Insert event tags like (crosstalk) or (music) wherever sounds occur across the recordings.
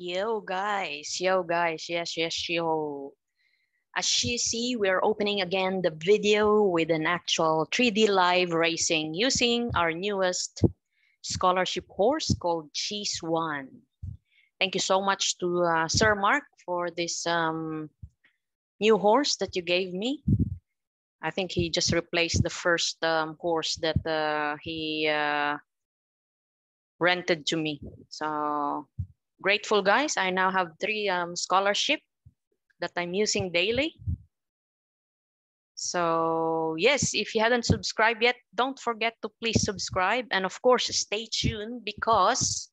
Yo guys, yo guys, yes, yes, yo. As you see, we're opening again the video with an actual 3D live racing using our newest scholarship horse called Cheese One. Thank you so much to uh, Sir Mark for this um, new horse that you gave me. I think he just replaced the first um, horse that uh, he uh, rented to me. So grateful guys. I now have three um, scholarship that I'm using daily. So yes, if you haven't subscribed yet, don't forget to please subscribe. And of course, stay tuned because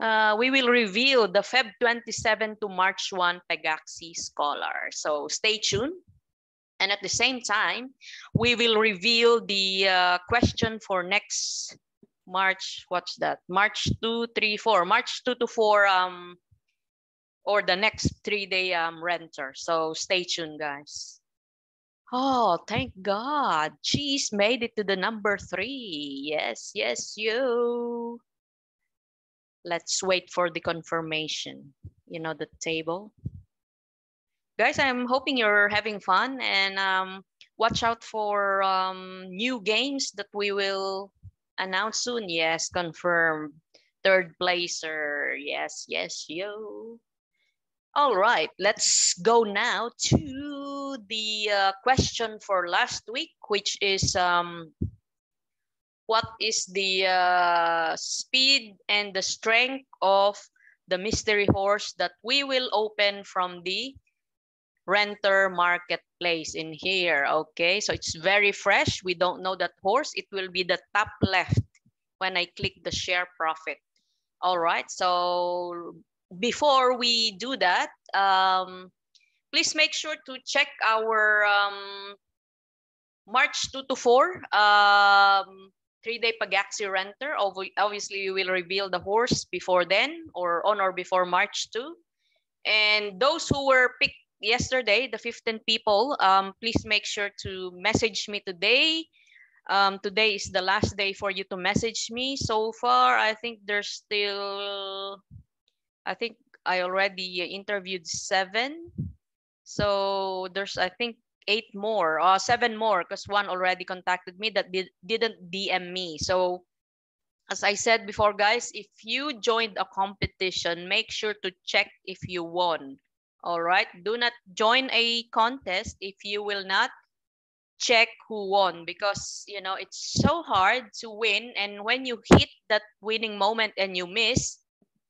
uh, we will reveal the Feb 27 to March 1 Pegaxy Scholar. So stay tuned. And at the same time, we will reveal the uh, question for next March, what's that? March 2, 3, 4. March 2 to 4, um, or the next three day um, renter. So stay tuned, guys. Oh, thank God. Cheese made it to the number three. Yes, yes, you. Let's wait for the confirmation. You know, the table. Guys, I'm hoping you're having fun and um, watch out for um, new games that we will Announced soon. Yes, confirmed. Third placer. Yes, yes, yo. All right, let's go now to the uh, question for last week, which is um, what is the uh, speed and the strength of the mystery horse that we will open from the renter marketplace in here. Okay, so it's very fresh. We don't know that horse. It will be the top left when I click the share profit. All right, so before we do that, um, please make sure to check our um, March 2 to 4 um, three-day Pegaxy renter. Obviously, we will reveal the horse before then or on or before March 2. And those who were picked yesterday, the 15 people, um, please make sure to message me today. Um, today is the last day for you to message me. So far, I think there's still, I think I already interviewed seven. So there's, I think, eight more, uh, seven more, because one already contacted me that did, didn't DM me. So as I said before, guys, if you joined a competition, make sure to check if you won. All right. Do not join a contest if you will not check who won because you know it's so hard to win. And when you hit that winning moment and you miss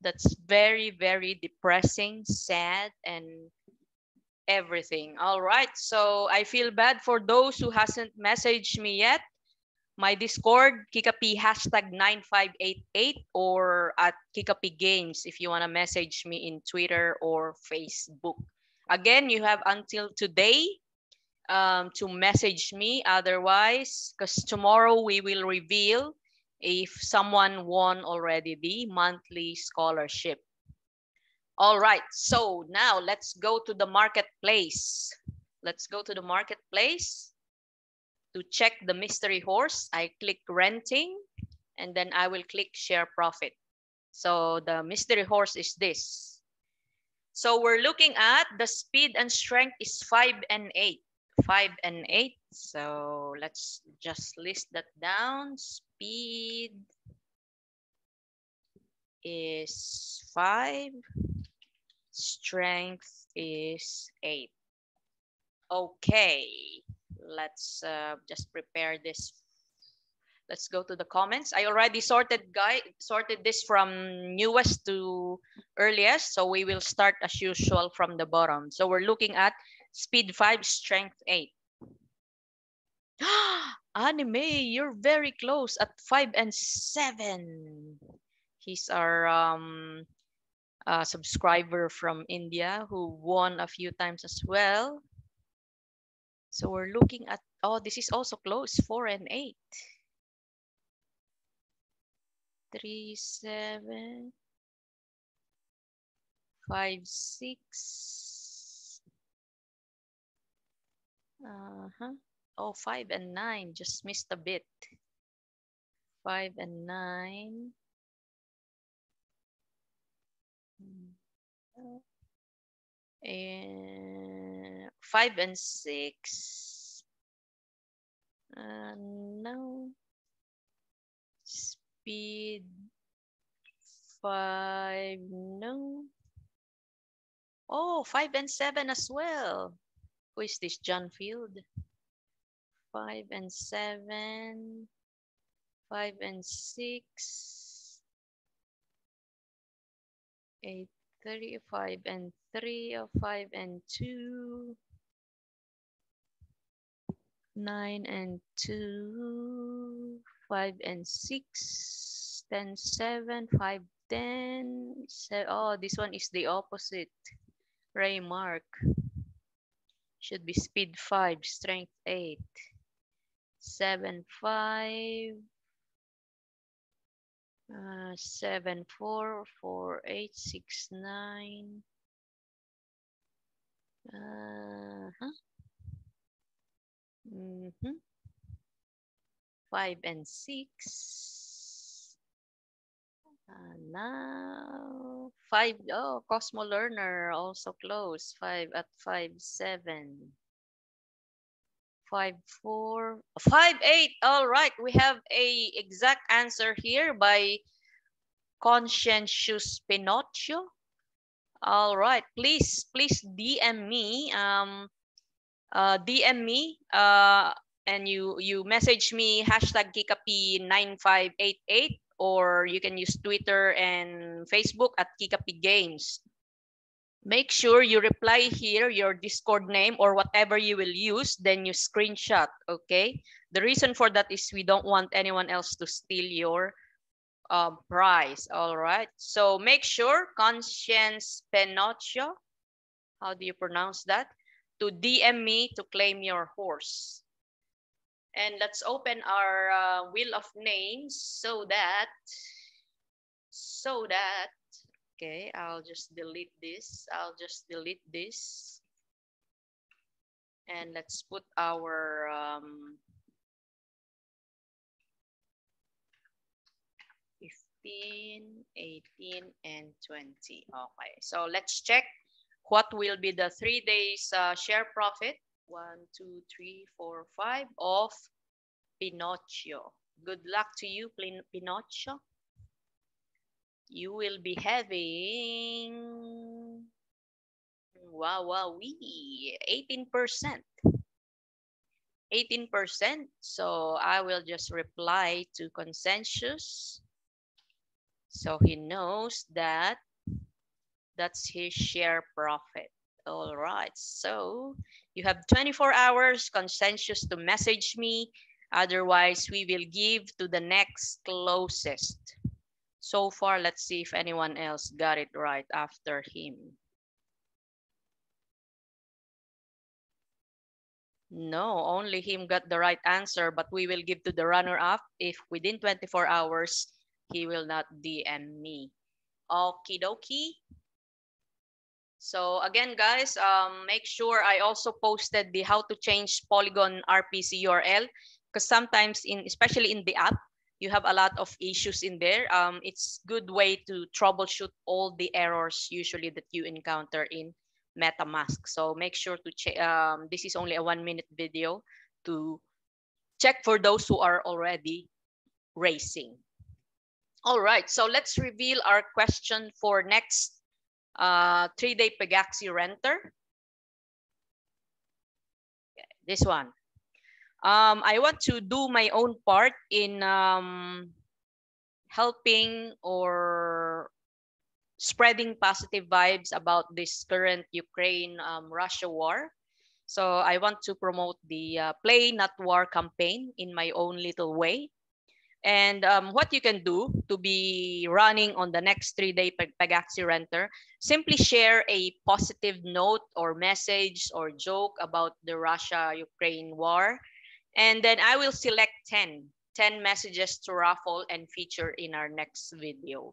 that's very very depressing sad and everything. All right. So i feel bad for those who hasn't messaged me yet my Discord, Qiqapi hashtag 9588 or at Qiqapi Games if you want to message me in Twitter or Facebook. Again, you have until today um, to message me. Otherwise, because tomorrow we will reveal if someone won already the monthly scholarship. All right, so now let's go to the marketplace. Let's go to the marketplace to check the mystery horse, I click renting and then I will click share profit. So the mystery horse is this. So we're looking at the speed and strength is five and eight, five and eight. So let's just list that down. Speed is five, strength is eight. Okay let's uh, just prepare this. Let's go to the comments. I already sorted guy sorted this from newest to earliest. So we will start as usual from the bottom. So we're looking at speed five, strength eight. (gasps) Anime, you're very close at five and seven. He's our um, uh, subscriber from India who won a few times as well. So we're looking at, oh, this is also close, 4 and 8. 3, 7, 5, 6. Uh-huh. Oh, 5 and 9, just missed a bit. 5 and 9. And five and six. Uh, no. Speed five, no. Oh, five and seven as well. Who is this, John Field? Five and seven, five and six, eight, three, five and three, or five and two, nine and two, five and six, ten, seven, five, ten. So, oh, this one is the opposite. Ray Mark. Should be speed 5, strength 8. 7, 5. Uh, 7, 4, 4, 8, 6, 9. Uh -huh. Mm -hmm. 5 and 6. Uh, now five oh Cosmo Learner also close five at five, seven. five seven five four five eight all right we have a exact answer here by conscientious Pinocchio all right please please DM me um uh, DM me uh and you you message me hashtag qiqapi 9588 or you can use Twitter and Facebook at Qiqapi Games. Make sure you reply here your Discord name or whatever you will use, then you screenshot, okay? The reason for that is we don't want anyone else to steal your uh, prize, all right? So make sure, Conscience Pinocchio, how do you pronounce that? To DM me to claim your horse. And let's open our uh, wheel of names so that, so that, okay, I'll just delete this. I'll just delete this. And let's put our um, 15, 18, and 20. Okay, so let's check what will be the three days uh, share profit one, two, three, four, five of Pinocchio. Good luck to you, Pinocchio. You will be having, wow, wow, we 18%. 18%. So I will just reply to consensus. So he knows that that's his share profit. All right. So you have 24 hours consensus to message me. Otherwise, we will give to the next closest. So far, let's see if anyone else got it right after him. No, only him got the right answer, but we will give to the runner-up if within 24 hours, he will not DM me. Okie dokie. So again, guys, um, make sure I also posted the how to change Polygon RPC URL because sometimes in especially in the app, you have a lot of issues in there. Um, it's good way to troubleshoot all the errors usually that you encounter in MetaMask. So make sure to check. Um, this is only a one minute video to check for those who are already racing. All right, so let's reveal our question for next uh, three-day Pegaxy renter. This one. Um, I want to do my own part in um, helping or spreading positive vibes about this current Ukraine-Russia um, war. So I want to promote the uh, Play Not War campaign in my own little way. And um, what you can do to be running on the next three-day Pegaxy Renter, simply share a positive note or message or joke about the Russia-Ukraine war. And then I will select 10, 10 messages to raffle and feature in our next video.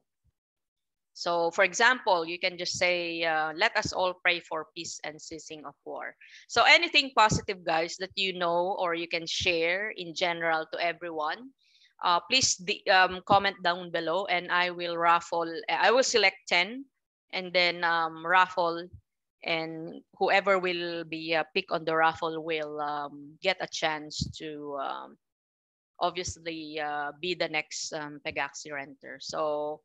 So for example, you can just say, uh, let us all pray for peace and ceasing of war. So anything positive, guys, that you know or you can share in general to everyone uh, please um, comment down below and I will raffle, I will select 10 and then um, raffle and whoever will be uh, picked on the raffle will um, get a chance to um, obviously uh, be the next um, Pegaxy renter. So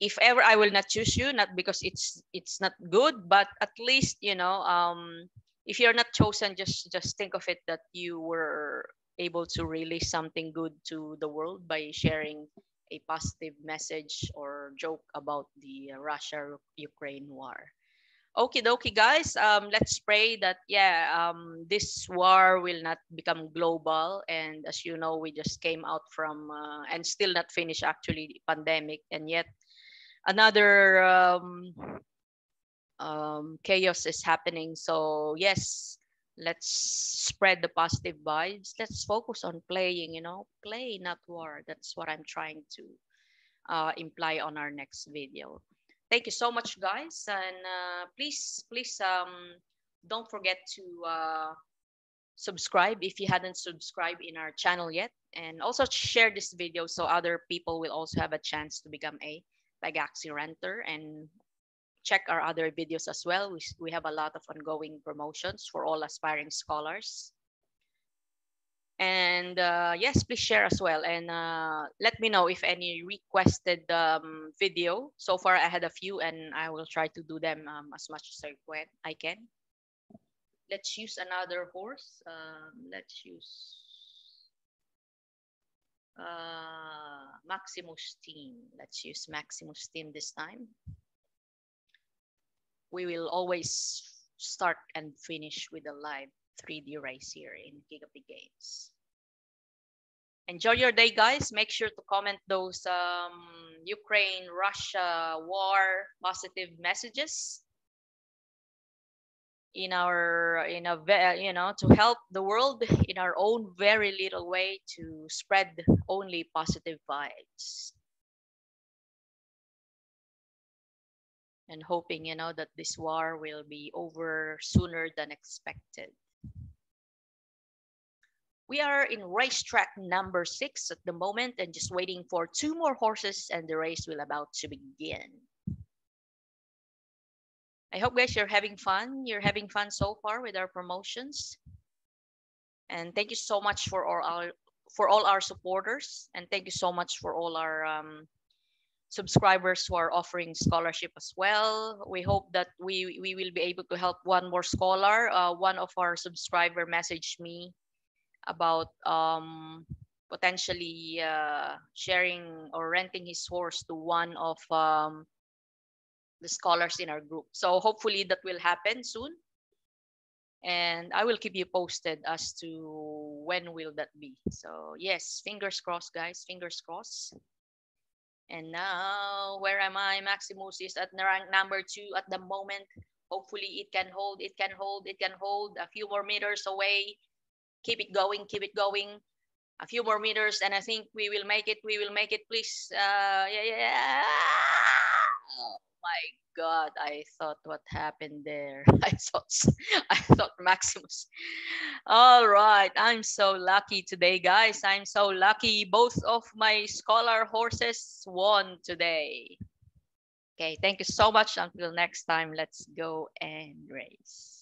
if ever I will not choose you, not because it's it's not good, but at least you know um, if you're not chosen, just just think of it that you were able to release something good to the world by sharing a positive message or joke about the Russia-Ukraine war. Okie dokie, guys. Um, let's pray that yeah, um, this war will not become global. And as you know, we just came out from uh, and still not finished actually pandemic, and yet another um, um, chaos is happening. So yes, let's spread the positive vibes. Let's focus on playing. You know, play, not war. That's what I'm trying to uh, imply on our next video thank you so much guys and uh, please please um don't forget to uh, subscribe if you hadn't subscribed in our channel yet and also share this video so other people will also have a chance to become a Pegaxy renter and check our other videos as well. We, we have a lot of ongoing promotions for all aspiring scholars. And uh, yes please share as well. And uh, let me know if any requested um, video. So far i had a few and i will try to do them um, as much as i can let's use another horse. Um, let's use uh, maximus team let's use maximus team this time we will always start and finish with a live 3D race here in Qiqapi Games. Enjoy your day, guys. Make sure to comment those um, Ukraine-Russia war positive messages in our in a you know to help the world in our own very little way to spread only positive vibes and hoping you know that this war will be over sooner than expected we are in racetrack number six at the moment and just waiting for two more horses and the race will about to begin. I hope guys you're having fun. You're having fun so far with our promotions. And thank you so much for all our for all our supporters and thank you so much for all our um, subscribers who are offering scholarship as well. We hope that we we will be able to help one more scholar. Uh, one of our subscriber messaged me about um, potentially uh, sharing or renting his horse to one of um, the scholars in our group. So hopefully that will happen soon. And I will keep you posted as to when will that be. So yes, fingers crossed, guys, fingers crossed. And now, where am I? Maximus is at rank number two at the moment. Hopefully it can hold, it can hold, it can hold a few more meters away keep it going, keep it going. A few more meters, and I think we will make it. We will make it, please. Uh, yeah, yeah. My God! I thought what happened there. (laughs) I thought, (laughs) I thought Maximus. All right, I'm so lucky today, guys. I'm so lucky. Both of my scholar horses won today. Okay, thank you so much. Until next time, let's go and race.